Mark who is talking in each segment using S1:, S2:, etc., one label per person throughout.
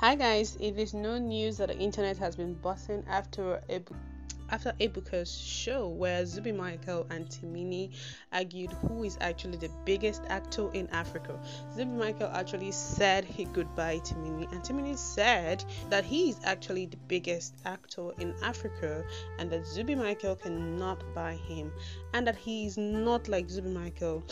S1: Hi guys, it is no news that the internet has been buzzing after a after Ebuka's show where Zubby Michael and Timini argued who is actually the biggest actor in Africa. Zubby Michael actually said he goodbye to Timini and Timini said that he is actually the biggest actor in Africa and that Zubby Michael cannot buy him and that he is not like Zubby Michael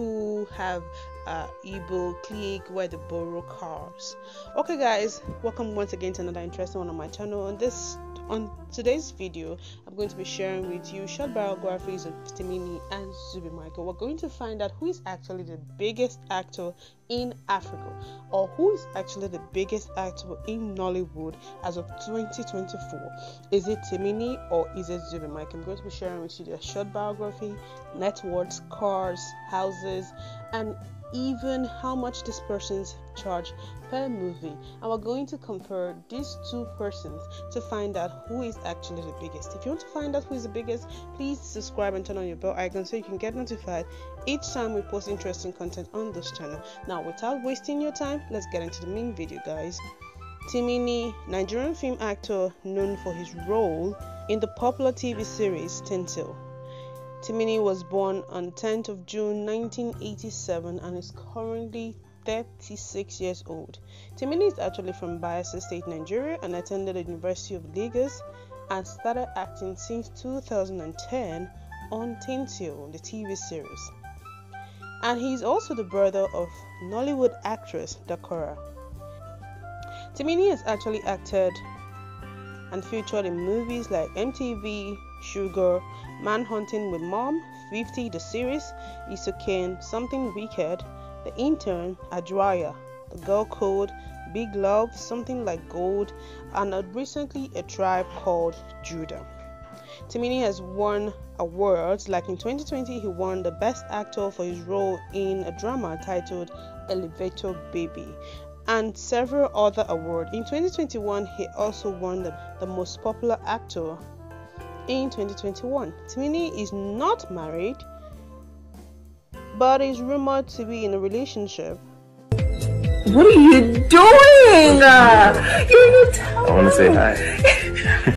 S1: who have uh, Igbo clique where they borrow cars. Okay, guys, welcome once again to another interesting one on my channel. On this on today's video, I'm going to be sharing with you short biographies of Timini and Zubby Michael. We're going to find out who is actually the biggest actor in Africa or who is actually the biggest actor in Nollywood as of 2024. Is it Timini or is it Zubby Michael? I'm going to be sharing with you their short biography, net worths, cars, houses, and even how much these persons charge per movie. And we're going to compare these two persons to find out who is actually the biggest. If you want to find out who is the biggest please subscribe and turn on your bell icon so you can get notified each time we post interesting content on this channel. Now without wasting your time let's get into the main video guys. Timini, Nigerian film actor known for his role in the popular TV series Tinsel. Timini was born on 10th of June 1987 and is currently 36 years old. Timini is actually from Bayelsa State, Nigeria and attended the University of Lagos and started acting since 2010 on Tinsel, the TV series. And he is also the brother of Nollywood actress Dakore. Timini has actually acted and featured in movies like MTV, Shuga, Manhunting with Mom, 50 the series, Isoken, Something Wicked, The Intern, Adraya, The Girl Code, Big Love, Something Like Gold, and recently a tribe called Judah. Timini has won awards, like in 2020, he won the Best Actor for his role in a drama titled Elevator Baby, and several other awards. In 2021, he also won the, the Most Popular Actor in 2021. Timini is not married but is rumored to be in a relationship.
S2: What are you doing? You
S3: I want to say hi.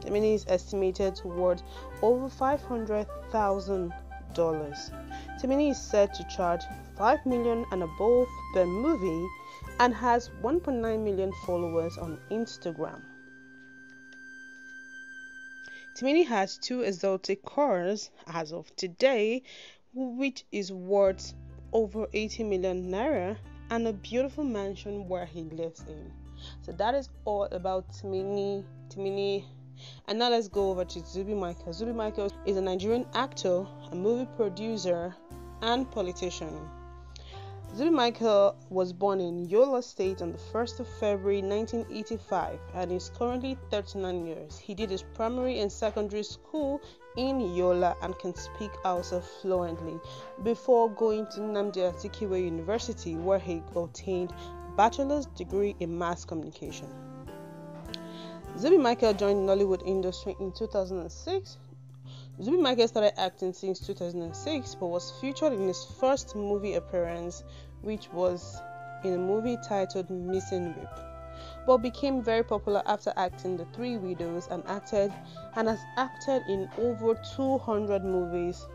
S1: Timini is estimated worth over $500,000. Timini is said to charge 5 million and above per movie and has 1.9 million followers on Instagram. Timini has two exotic cars as of today, which is worth over 80 million naira and a beautiful mansion where he lives in. So that is all about Timini. Timini. And now let's go over to Zubby Michael. Zubby Michael is a Nigerian actor, a movie producer, and politician. Zubby Michael was born in Yola State on the 1st of February 1985 and is currently 39 years. He did his primary and secondary school in Yola and can speak Hausa fluently before going to Nnamdi Azikiwe University where he obtained bachelor's degree in mass communication. Zubby Michael joined the Nollywood industry in 2006 Zubby Michael started acting since 2006 but was featured in his first movie appearance, which was in a movie titled Missing Whip, but became very popular after acting The Three Widows and acted and has acted in over 200 movies.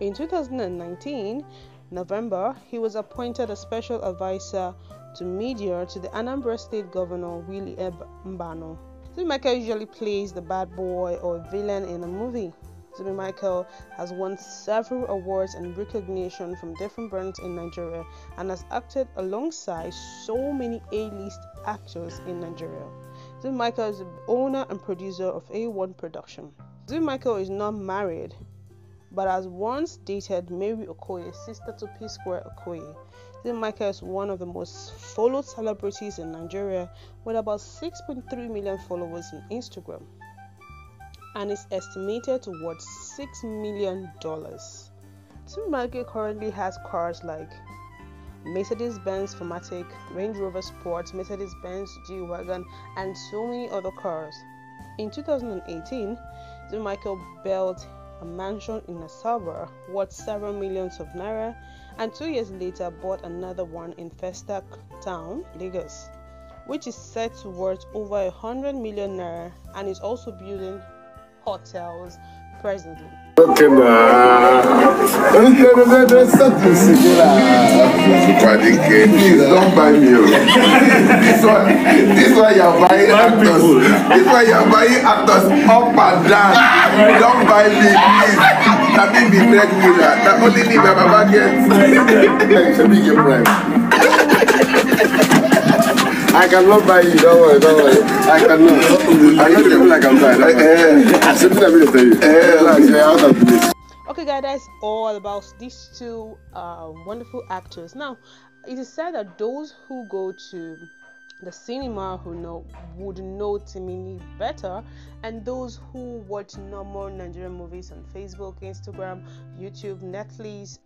S1: In 2019, November, he was appointed a special advisor to media to the Anambra State Governor Willie Obiano. Zubby Michael usually plays the bad boy or villain in a movie. Zubby Michael has won several awards and recognition from different brands in Nigeria and has acted alongside so many A-list actors in Nigeria. Zubby Michael is the owner and producer of A1 Production. Zubby Michael is not married but has once dated Mary Okoye, sister to P Square Okoye. Zubby Michael is one of the most followed celebrities in Nigeria with about 6.3 million followers on Instagram and is estimated to worth $6 million. Zubby Michael currently has cars like Mercedes-Benz 4MATIC, Range Rover Sport, Mercedes-Benz G-Wagon, and so many other cars. In 2018, Zubby Michael built a mansion in Asaba worth several millions of naira and two years later bought another one in Festac Town, Lagos. which is set to worth over a hundred million naira and is also building hotels presently.
S4: Okay. Please don't buy me. oh. This one, this one you're buying actors. This one you're buying actors up and down. Don't buy me, please. That me be breadwinner. That only me my mama gets. Should be your prime. I cannot buy you, don't worry, don't worry. I cannot. I know you like I'm buying. Eh, something I'm going to tell you. Eh, like, you're out of place.
S1: Okay, guys, that's all about these two uh, wonderful actors. Now, it is said that those who go to the cinema who know would know Timini better, and those who watch normal Nigerian movies on Facebook, Instagram, YouTube, Netflix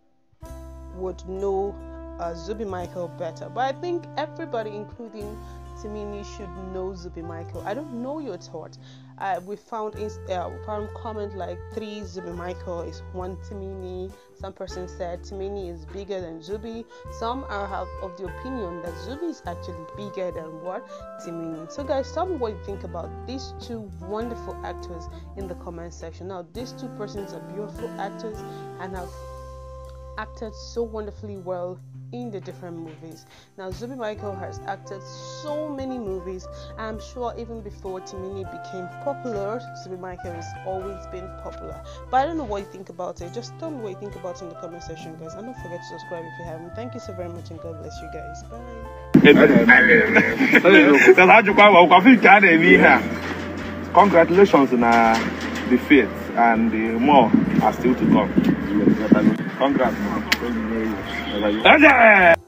S1: would know uh, Zubby Michael better. But I think everybody, including Timini, should know Zubby Michael. I don't know your thought. Uh, we found in, uh, found comment like three Zubby Michael is one Timini. Some person said Timini is bigger than Zubby. Some are have of the opinion that Zubby is actually bigger than what Timini. So guys, tell me what you think about these two wonderful actors in the comment section. Now these two persons are beautiful actors and have acted so wonderfully well in the different movies. Now, Zubby Michael has acted so many movies. I'm sure even before Timini became popular, Zubby Michael has always been popular. But I don't know what you think about it. Just tell me what you think about it in the comment section, guys. And don't forget to subscribe if you haven't. Thank you so very much, and God bless you guys. Bye.
S3: Congratulations na uh, the faith and more are still to come. Konrad, to nie jest.